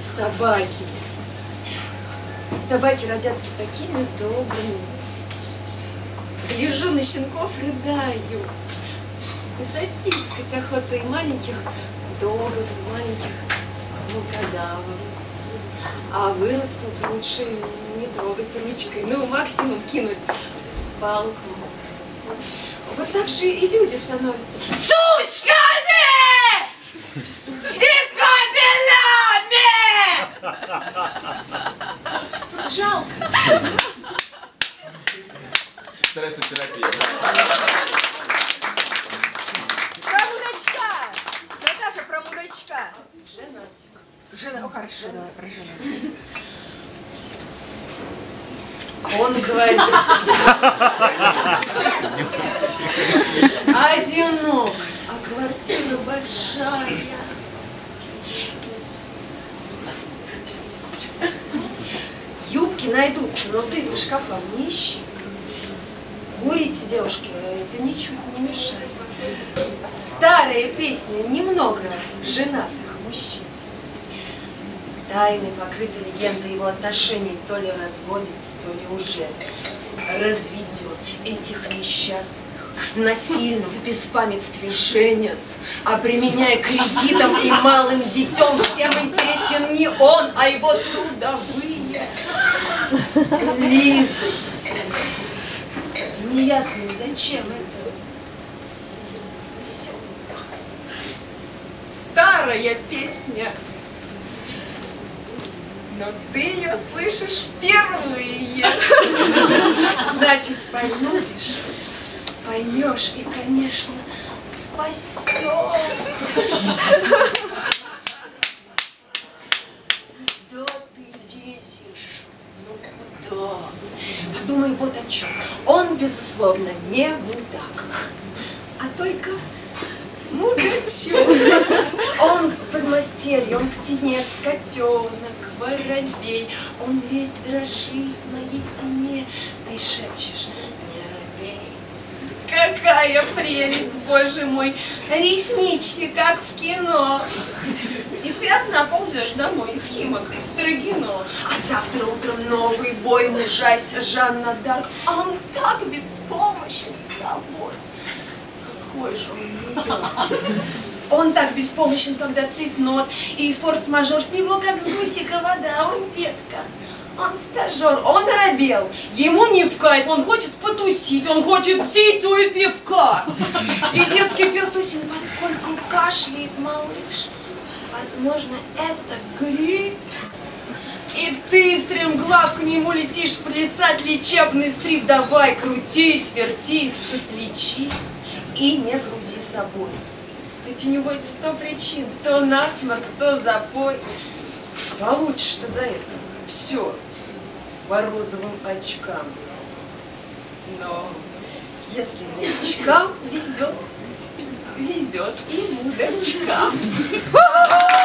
собаки. Собаки родятся такими добрыми. Гляжу на щенков, рыдаю. Затискать охота и маленьких добрых, маленьких волкодавов. А вырастут лучше не трогать ручкой, ну максимум кинуть палку. Вот так же и люди становятся сучками и кобелями! Жалко. Стрессотерапия. Про мудачка! Наташа, про мудачка. Женатик. Жена, о, хорошо, давай про жену. Он говорит, одинок, а квартира большая. Найдутся, но ты по шкафам не ищи. Курите, девушки, это ничуть не мешает. Старая песня, немного женатых мужчин. Тайны покрыты легендой его отношений, то ли разводится, то ли уже разведет этих несчастных. Насильно в беспамятстве женят, а применяя кредитом и малым детем, всем интересен не он, а его трудовые близости. И неясно, зачем это все. Старая песня. Но ты ее слышишь впервые. Значит, полюбишь, поймешь и, конечно, спасешь. Куда ты лезешь? Ну куда? Подумай вот о чем. Он, безусловно, не мудак, а только мудачок. Он подмастерье, он птенец, котенок, воробей. Он весь дрожит наедине. Ты шепчешь. Какая прелесть, боже мой! Реснички, как в кино. И ты одна ползешь домой из Химок в Строгино. А завтра утром новый бой, мужайся, Жанна Дарк. А он так беспомощен с тобой. Какой же он мудак. Он так беспомощен, когда цитнот и форс-мажор. С него как с гусика вода, он детка. Он стажер, он робел. Ему не в кайф, он хочет потусить, он хочет сисю и пивка. И детский пертусин, поскольку кашляет малыш, возможно, это грипп. И ты, стремглав, к нему летишь плясать лечебный стрип. Давай, крутись, вертись, лечи и не грузи собой. Ты теневой сто причин, то насморк, то запой. Получишь ты за это все по розовым очкам. Но если новичкам везет, везет и мудачкам.